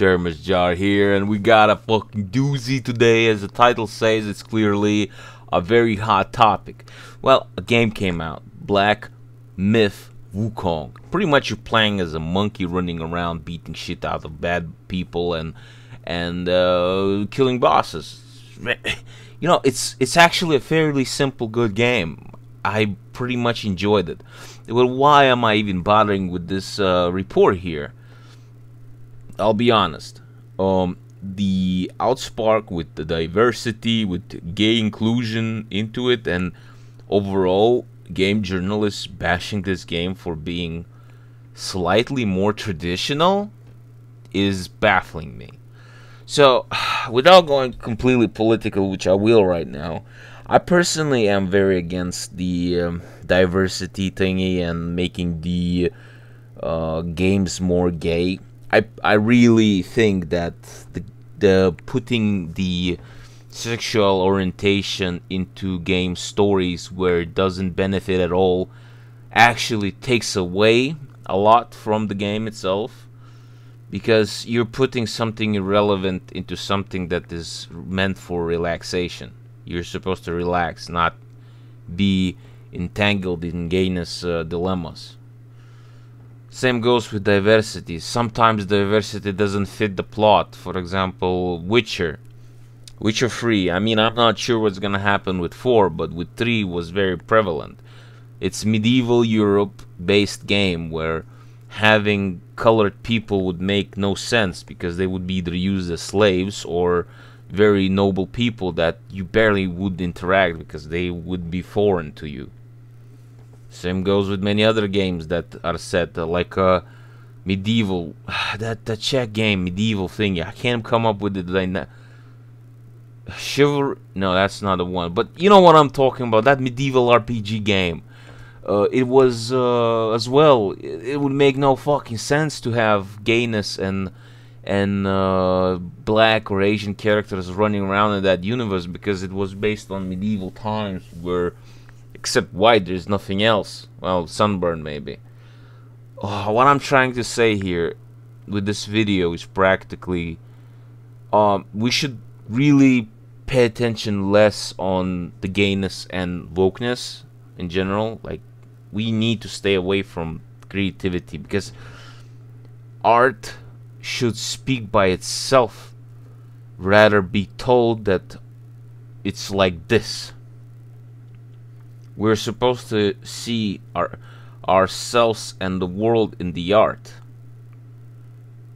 Jar here, and we got a fucking doozy today. As the title says, it's clearly a very hot topic. Well, a game came out, Black Myth Wukong. Pretty much you're playing as a monkey running around beating shit out of bad people and and uh, killing bosses. You know, it's it's actually a fairly simple, good game. I pretty much enjoyed it. Well, why am I even bothering with this uh, report here? I'll be honest. Um, the outspark with the diversity, with gay inclusion into it, and overall game journalists bashing this game for being slightly more traditional is baffling me. So, without going completely political, which I will right now, I personally am very against the um, diversity thingy and making the uh, games more gay. I I really think that the the putting the sexual orientation into game stories where it doesn't benefit at all actually takes away a lot from the game itself because you're putting something irrelevant into something that is meant for relaxation. You're supposed to relax, not be entangled in gayness uh, dilemmas. Same goes with diversity. Sometimes diversity doesn't fit the plot. For example, Witcher. Witcher 3. I mean, I'm not sure what's gonna happen with 4, but with 3 was very prevalent. It's medieval Europe based game where having colored people would make no sense because they would be either used as slaves or very noble people that you barely would interact because they would be foreign to you. Same goes with many other games that are set uh, like uh, medieval that that Czech game medieval thing. I can't come up with the like, chivalry. No, that's not the one. But you know what I'm talking about? That medieval RPG game. Uh, it was uh, as well. It, it, would make no fucking sense to have gayness and and uh, black or Asian characters running around in that universe because it was based on medieval times where except white there's nothing else. Well sunburn maybe. Oh, what I'm trying to say here with this video is practically um, we should really pay attention less on the gayness and wokeness in general. Like we need to stay away from creativity because art should speak by itself rather be told that it's like this we're supposed to see our ourselves and the world in the art.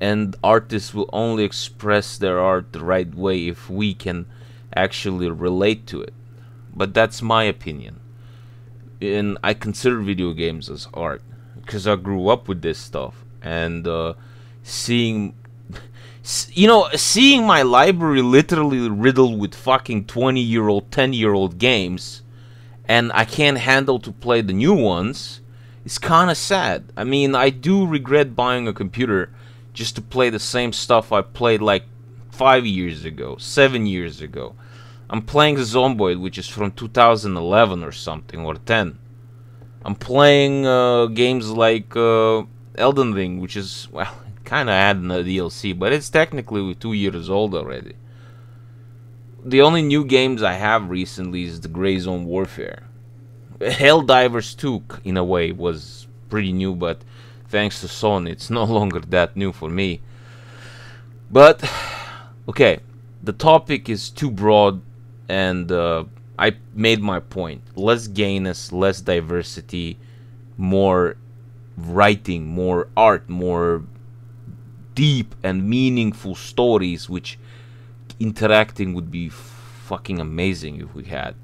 And artists will only express their art the right way if we can actually relate to it. But that's my opinion. And I consider video games as art because I grew up with this stuff. And uh, seeing you know seeing my library literally riddled with fucking 20 year old 10 year old games and I can't handle to play the new ones it's kind of sad I mean I do regret buying a computer just to play the same stuff I played like 5 years ago 7 years ago I'm playing Zomboid, which is from 2011 or something, or 10. I'm playing uh, games like uh, Elden Ring, which is, well, kind of adding a DLC, but it's technically two years old already. The only new games I have recently is the Gray Zone Warfare. Helldivers 2, in a way, was pretty new, but thanks to Sony, it's no longer that new for me. But, okay, the topic is too broad and uh, I made my point. Less gayness, less diversity, more writing, more art, more deep and meaningful stories, which interacting would be fucking amazing if we had.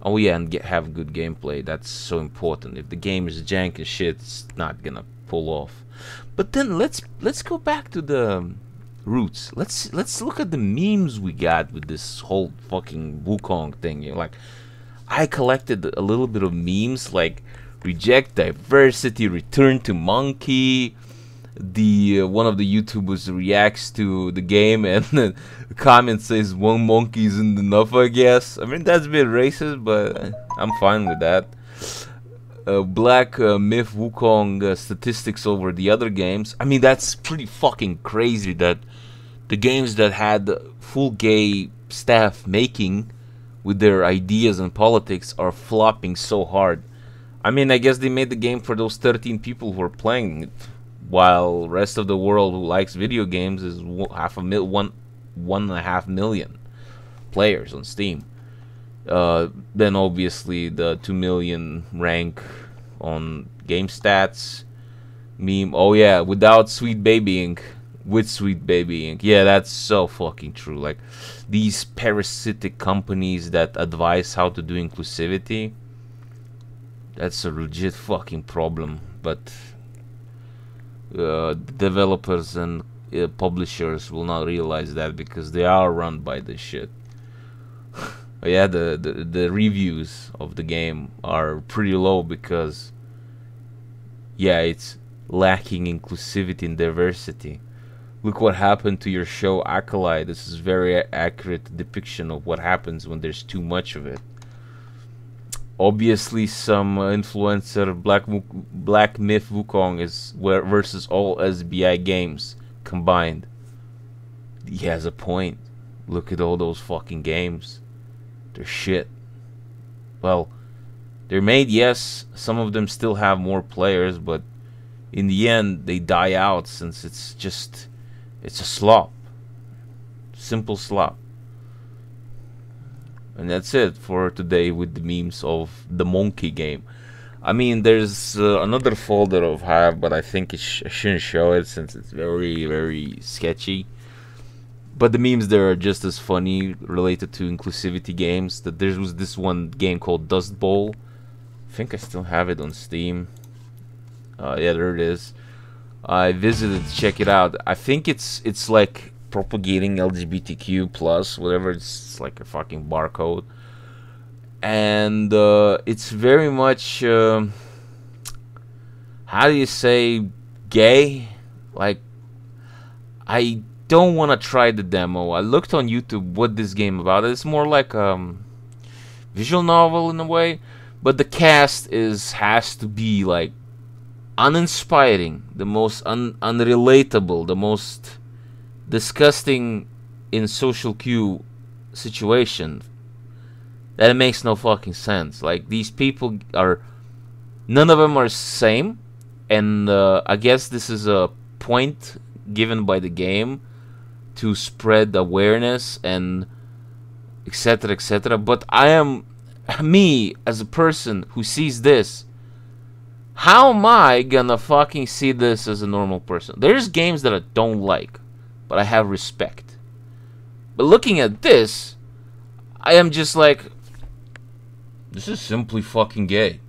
Oh yeah, and get, have good gameplay. That's so important. If the game is jank and shit, it's not gonna pull off. But then let's let's go back to the um, roots. Let's let's look at the memes we got with this whole fucking Wukong thing. You know, like, I collected a little bit of memes like reject diversity, return to monkey. The uh, one of the YouTubers reacts to the game and the comment says one monkey isn't enough. I guess. I mean that's a bit racist, but I'm fine with that. uh, Black uh, Myth Wukong uh, statistics over the other games. I mean, that's pretty fucking crazy that the games that had full gay staff making with their ideas and politics are flopping so hard. I mean, I guess they made the game for those 13 people who are playing it, while rest of the world who likes video games is half a mil, one, one and a half million players on Steam. Uh, then obviously the 2 million rank on game stats meme. Oh yeah, without Sweet Baby Inc. With Sweet Baby Inc. Yeah, that's so fucking true. Like these parasitic companies that advise how to do inclusivity. That's a legit fucking problem. But uh, developers and uh, publishers will not realize that because they are run by this shit. yeah, the, the the reviews of the game are pretty low because yeah, it's lacking inclusivity and diversity. Look what happened to your show Acolyte. This is very accurate depiction of what happens when there's too much of it. Obviously, some uh, influencer Black Black Myth Wukong is where versus all SBI games combined. He has a point. Look at all those fucking games. They're shit. Well, they're made, yes. Some of them still have more players, but in the end, they die out since it's just, it's a slop. Simple slop. And that's it for today with the memes of the monkey game. I mean, there's uh, another folder of Hive, but I think sh I shouldn't show it since it's very, very sketchy but the memes there are just as funny related to inclusivity games. That there was this one game called Dustborn. I think I still have it on Steam. Uh, yeah, there it is. I visited to check it out. I think it's it's like propagating LGBTQ plus whatever. It's like a fucking barcode, and uh, it's very much uh, how do you say gay? Like I don't want to try the demo. I looked on YouTube what this game about. It's more like um visual novel in a way, but the cast is has to be like uninspiring, the most un unrelatable, the most disgusting in social cue situation. That makes no fucking sense. Like these people are none of them are same and uh, I guess this is a point given by the game to spread awareness and etc etc but i am me as a person who sees this how am i gonna fucking see this as a normal person there's games that i don't like but i have respect but looking at this i am just like this is simply fucking gay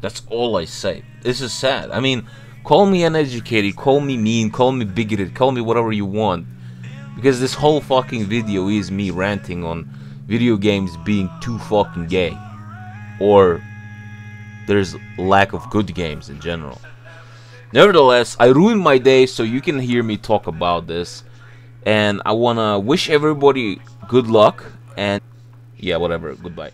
that's all i say this is sad i mean Call me uneducated, call me mean, call me bigoted, call me whatever you want. Because this whole fucking video is me ranting on video games being too fucking gay. Or there's lack of good games in general. Nevertheless, I ruined my day so you can hear me talk about this. And I wanna wish everybody good luck and yeah, whatever. Goodbye.